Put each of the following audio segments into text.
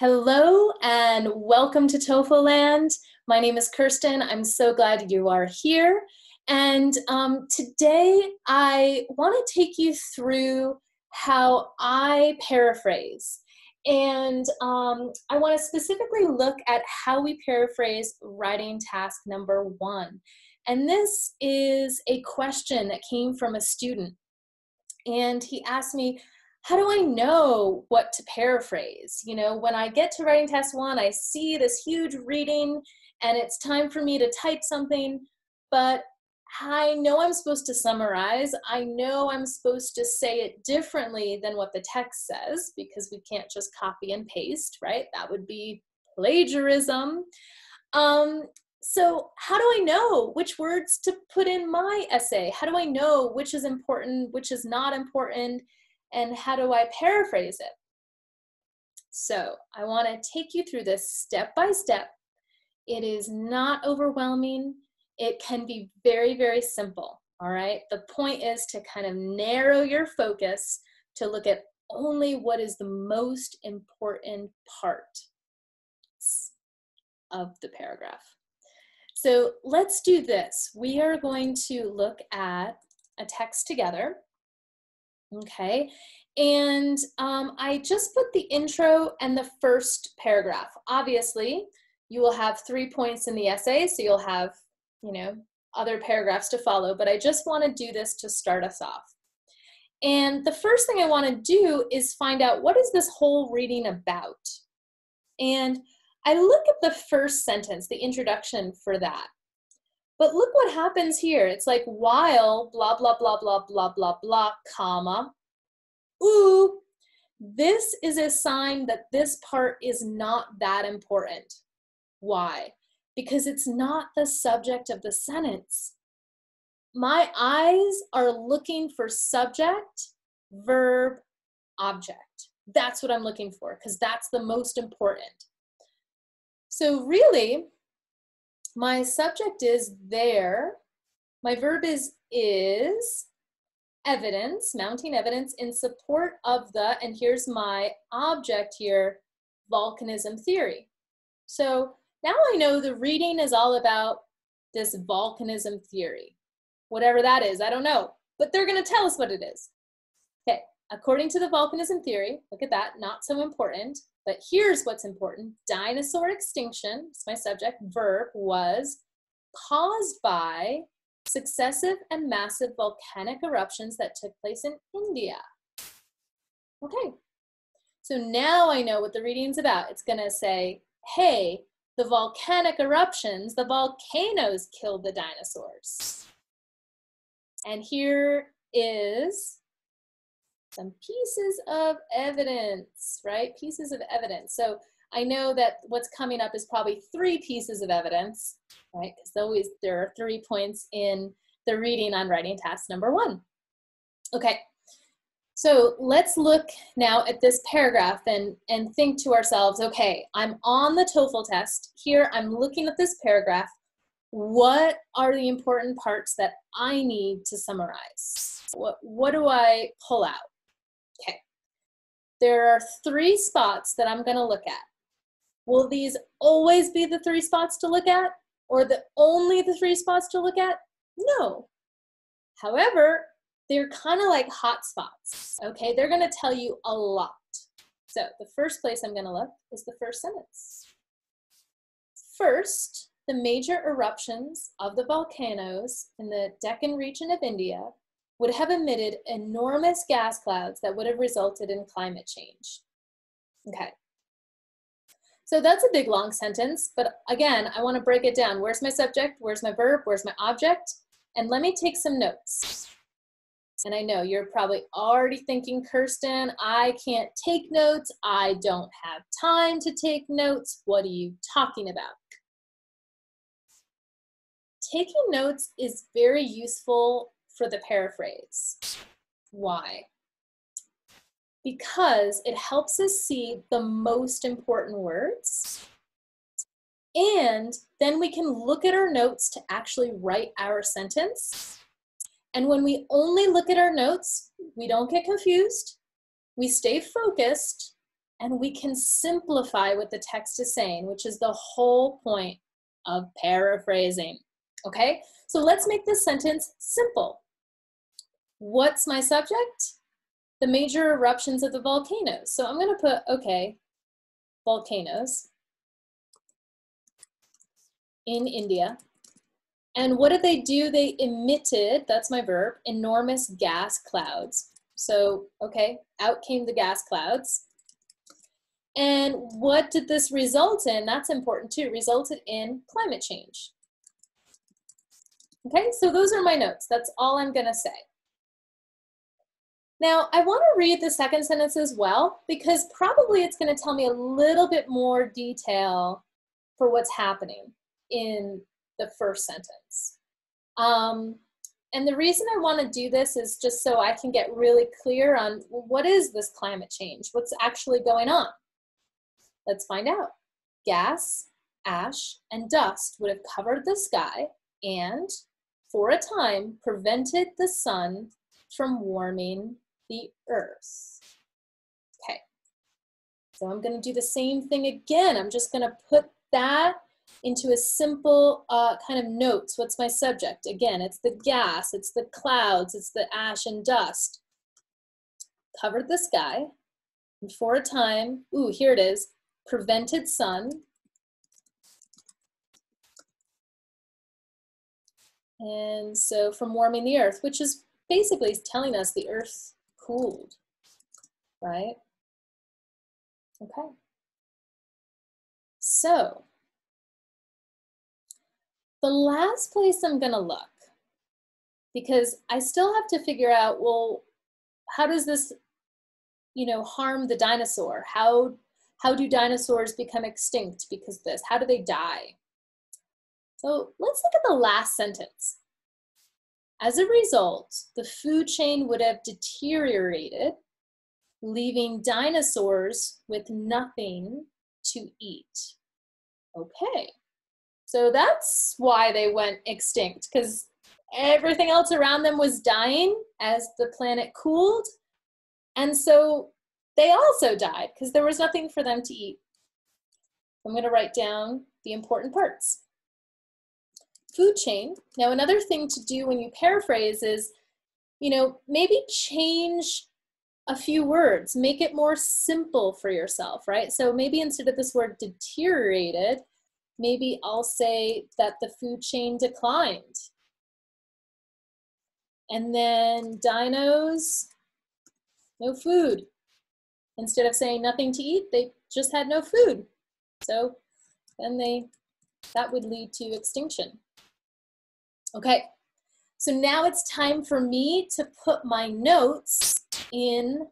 Hello and welcome to TOEFL Land. My name is Kirsten. I'm so glad you are here. And um, today I want to take you through how I paraphrase. And um, I want to specifically look at how we paraphrase writing task number one. And this is a question that came from a student. And he asked me, how do I know what to paraphrase? You know, when I get to writing task one, I see this huge reading and it's time for me to type something, but I know I'm supposed to summarize. I know I'm supposed to say it differently than what the text says because we can't just copy and paste, right? That would be plagiarism. Um, so, how do I know which words to put in my essay? How do I know which is important, which is not important? And how do I paraphrase it? So I want to take you through this step by step. It is not overwhelming. It can be very, very simple. All right. The point is to kind of narrow your focus to look at only what is the most important part of the paragraph. So let's do this. We are going to look at a text together Okay, and um, I just put the intro and the first paragraph. Obviously, you will have three points in the essay, so you'll have, you know, other paragraphs to follow, but I just want to do this to start us off. And the first thing I want to do is find out what is this whole reading about? And I look at the first sentence, the introduction for that. But look what happens here. It's like while blah, blah, blah, blah, blah, blah, blah, comma, ooh, this is a sign that this part is not that important. Why? Because it's not the subject of the sentence. My eyes are looking for subject, verb, object. That's what I'm looking for because that's the most important. So, really, my subject is there. My verb is is. Evidence, mounting evidence in support of the, and here's my object here, volcanism theory. So now I know the reading is all about this volcanism theory. Whatever that is, I don't know, but they're going to tell us what it is. Okay, according to the volcanism theory, look at that, not so important. But here's what's important. Dinosaur extinction, it's my subject, verb, was caused by successive and massive volcanic eruptions that took place in India. Okay, so now I know what the reading's about. It's gonna say, hey, the volcanic eruptions, the volcanoes killed the dinosaurs. And here is some pieces of evidence, right? Pieces of evidence. So I know that what's coming up is probably three pieces of evidence, right? Because always there are three points in the reading on writing task number one. Okay, so let's look now at this paragraph and, and think to ourselves, okay, I'm on the TOEFL test. Here I'm looking at this paragraph. What are the important parts that I need to summarize? What, what do I pull out? Okay. There are three spots that I'm going to look at. Will these always be the three spots to look at? Or the only the three spots to look at? No. However, they're kind of like hot spots. Okay, they're going to tell you a lot. So the first place I'm going to look is the first sentence. First, the major eruptions of the volcanoes in the Deccan region of India would have emitted enormous gas clouds that would have resulted in climate change. Okay. So that's a big long sentence, but again, I want to break it down. Where's my subject? Where's my verb? Where's my object? And let me take some notes. And I know you're probably already thinking, Kirsten, I can't take notes. I don't have time to take notes. What are you talking about? Taking notes is very useful for the paraphrase. Why? Because it helps us see the most important words. And then we can look at our notes to actually write our sentence. And when we only look at our notes, we don't get confused, we stay focused, and we can simplify what the text is saying, which is the whole point of paraphrasing. Okay, so let's make this sentence simple. What's my subject? The major eruptions of the volcanoes. So I'm going to put, okay, volcanoes in India. And what did they do? They emitted, that's my verb, enormous gas clouds. So, okay, out came the gas clouds. And what did this result in? That's important too, resulted in climate change. Okay, so those are my notes. That's all I'm gonna say. Now, I wanna read the second sentence as well, because probably it's gonna tell me a little bit more detail for what's happening in the first sentence. Um, and the reason I want to do this is just so I can get really clear on what is this climate change? What's actually going on? Let's find out. Gas, ash, and dust would have covered the sky and, for a time, prevented the sun from warming the earth. Okay, so I'm going to do the same thing again. I'm just going to put that into a simple uh, kind of notes. What's my subject? Again, it's the gas, it's the clouds, it's the ash and dust. Covered the sky, and for a time, ooh, here it is, prevented sun, and so from warming the earth, which is basically telling us the earth cooled, right? Okay. So the last place I'm gonna look, because I still have to figure out, well, how does this, you know, harm the dinosaur? How, how do dinosaurs become extinct because this? How do they die? So let's look at the last sentence. As a result, the food chain would have deteriorated, leaving dinosaurs with nothing to eat. Okay, so that's why they went extinct, because everything else around them was dying as the planet cooled. And so they also died because there was nothing for them to eat. I'm going to write down the important parts. Food chain. Now, another thing to do when you paraphrase is, you know, maybe change a few words, make it more simple for yourself, right? So maybe instead of this word deteriorated, maybe I'll say that the food chain declined. And then dinos, no food. Instead of saying nothing to eat, they just had no food. So then they, that would lead to extinction. Okay, so now it's time for me to put my notes in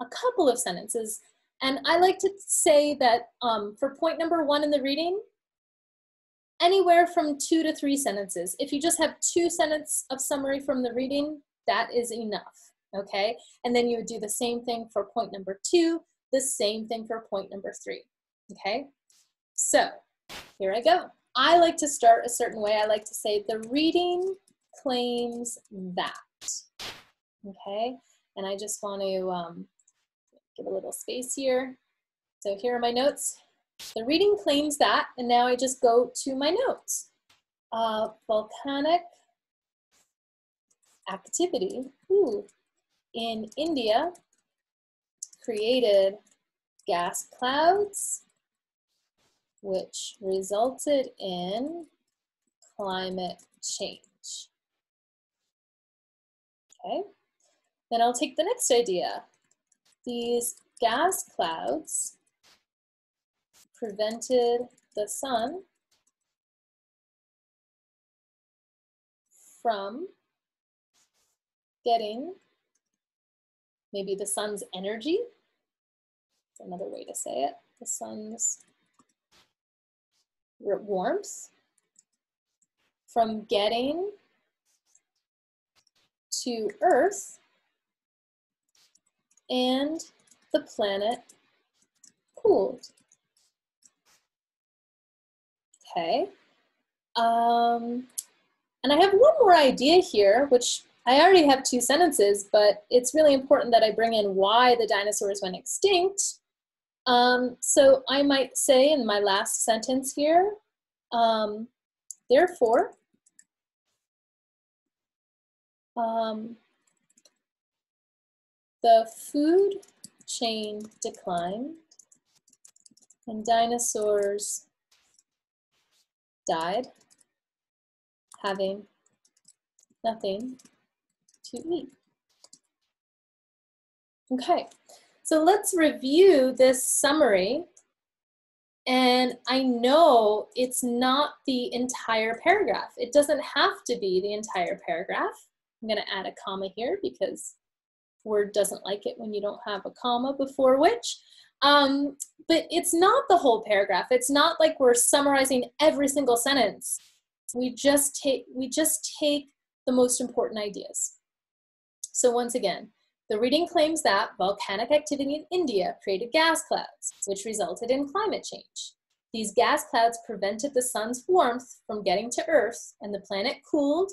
a couple of sentences and I like to say that um, for point number one in the reading, anywhere from two to three sentences. If you just have two sentences of summary from the reading, that is enough, okay? And then you would do the same thing for point number two, the same thing for point number three, okay? So here I go. I like to start a certain way. I like to say the reading claims that, okay? And I just want to um, give a little space here. So here are my notes. The reading claims that, and now I just go to my notes. Uh, volcanic activity ooh, in India created gas clouds, which resulted in climate change. Okay, then I'll take the next idea these gas clouds prevented the sun from getting maybe the sun's energy. Another way to say it. The sun's warmth from getting to Earth and the planet cooled. Okay. Um, and I have one more idea here, which I already have two sentences, but it's really important that I bring in why the dinosaurs went extinct. Um, so I might say in my last sentence here, um, therefore, um, the food chain declined and dinosaurs died having nothing to eat. Okay, so let's review this summary. And I know it's not the entire paragraph. It doesn't have to be the entire paragraph. I'm gonna add a comma here because Word doesn't like it when you don't have a comma before which. Um, but it's not the whole paragraph. It's not like we're summarizing every single sentence. We just take we just take the most important ideas. So once again, the reading claims that volcanic activity in India created gas clouds, which resulted in climate change. These gas clouds prevented the sun's warmth from getting to Earth, and the planet cooled.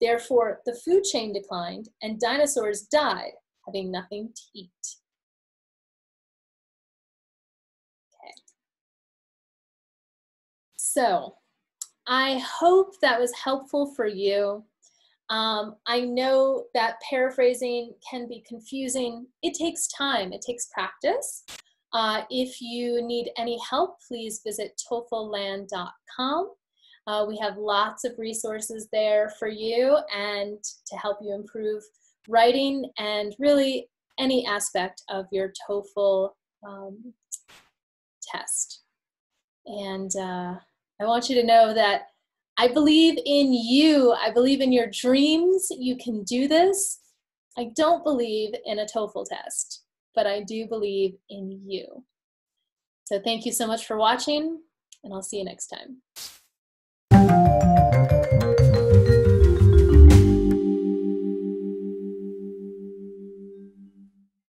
Therefore, the food chain declined, and dinosaurs died, having nothing to eat. So, I hope that was helpful for you. Um, I know that paraphrasing can be confusing. It takes time, it takes practice. Uh, if you need any help, please visit TOEFLland.com. Uh, we have lots of resources there for you and to help you improve writing and really any aspect of your TOEFL um, test. And uh, I want you to know that I believe in you. I believe in your dreams. You can do this. I don't believe in a TOEFL test, but I do believe in you. So thank you so much for watching, and I'll see you next time.